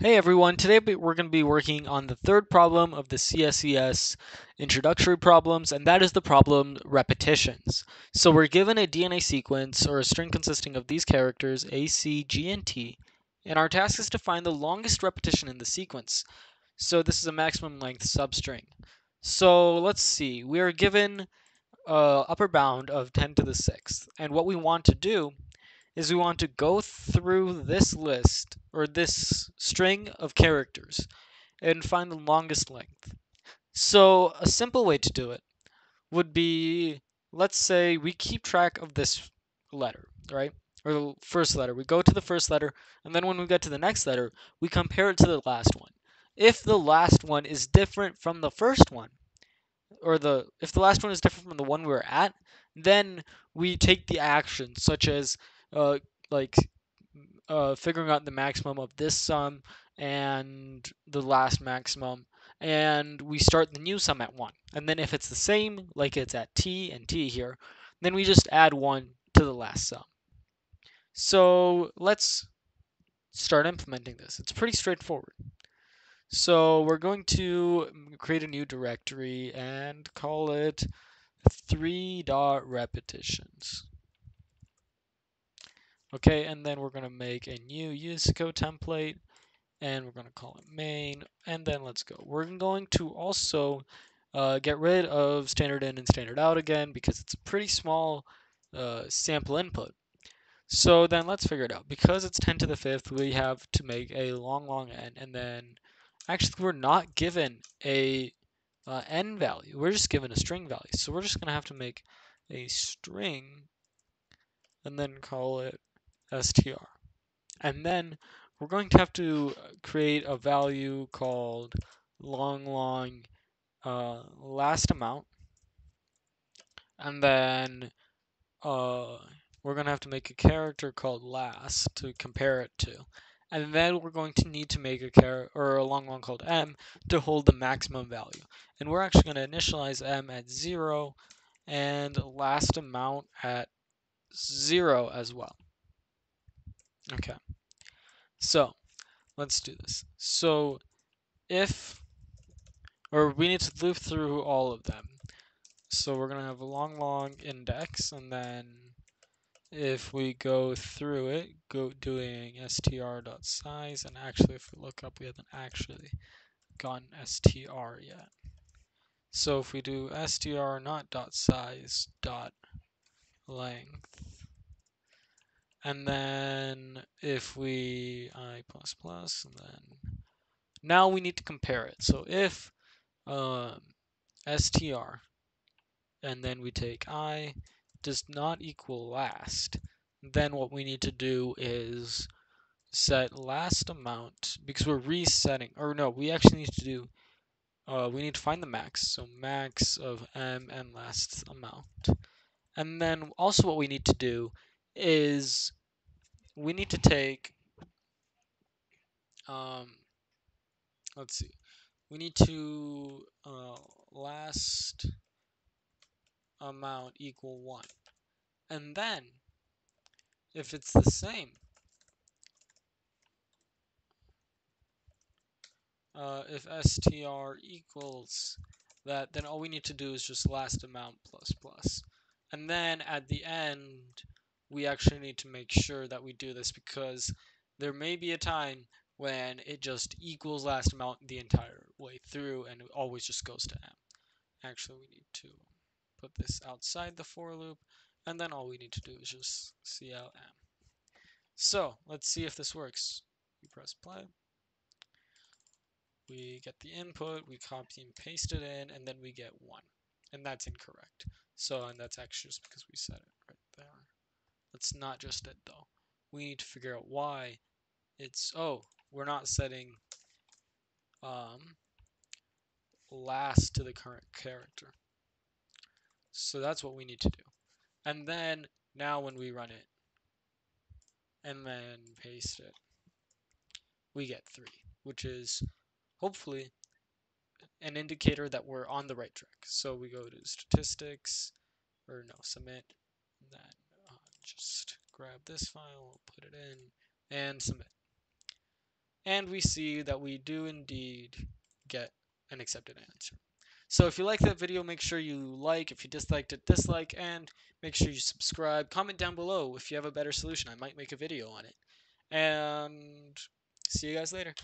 Hey everyone, today we're going to be working on the third problem of the CSES introductory problems, and that is the problem repetitions. So we're given a DNA sequence or a string consisting of these characters A, C, G, and T, and our task is to find the longest repetition in the sequence. So this is a maximum length substring. So let's see, we are given a upper bound of 10 to the 6th, and what we want to do is we want to go through this list or this string of characters and find the longest length. So a simple way to do it would be, let's say we keep track of this letter, right? Or the first letter. We go to the first letter, and then when we get to the next letter, we compare it to the last one. If the last one is different from the first one, or the if the last one is different from the one we are at, then we take the action, such as uh, like uh, figuring out the maximum of this sum and the last maximum and we start the new sum at 1 and then if it's the same like it's at t and t here then we just add 1 to the last sum. So let's start implementing this. It's pretty straightforward. So we're going to create a new directory and call it 3 dot repetitions Okay, and then we're going to make a new USACO template and we're going to call it main and then let's go. We're going to also uh, get rid of standard in and standard out again because it's a pretty small uh, sample input. So then let's figure it out. Because it's 10 to the 5th, we have to make a long, long n and then actually we're not given a uh, n value. We're just given a string value. So we're just going to have to make a string and then call it str. And then we're going to have to create a value called long long uh, last amount. And then uh, we're going to have to make a character called last to compare it to. And then we're going to need to make a character or a long long called m to hold the maximum value. And we're actually going to initialize m at 0 and last amount at 0 as well. Okay. So let's do this. So if, or we need to loop through all of them. So we're going to have a long, long index, and then if we go through it, go doing str.size, and actually if we look up, we haven't actually gotten str yet. So if we do str not dot size dot length, and then if we i plus plus, and then now we need to compare it. So if um, str, and then we take i, does not equal last, then what we need to do is set last amount, because we're resetting, or no, we actually need to do, uh, we need to find the max, so max of m and last amount. And then also what we need to do is we need to take, um, let's see, we need to uh, last amount equal 1. And then, if it's the same, uh, if str equals that, then all we need to do is just last amount plus plus. And then at the end, we actually need to make sure that we do this because there may be a time when it just equals last amount the entire way through and it always just goes to m. Actually, we need to put this outside the for loop and then all we need to do is just out m. So let's see if this works. We press play. We get the input, we copy and paste it in, and then we get 1. And that's incorrect. So, and that's actually just because we set it. That's not just it though. We need to figure out why it's, oh, we're not setting um, last to the current character. So that's what we need to do. And then now when we run it and then paste it, we get 3, which is hopefully an indicator that we're on the right track. So we go to statistics, or no, submit, then just grab this file, put it in, and submit. and we see that we do indeed get an accepted answer. So if you like that video, make sure you like. If you disliked it, dislike. And make sure you subscribe. Comment down below if you have a better solution. I might make a video on it. And see you guys later.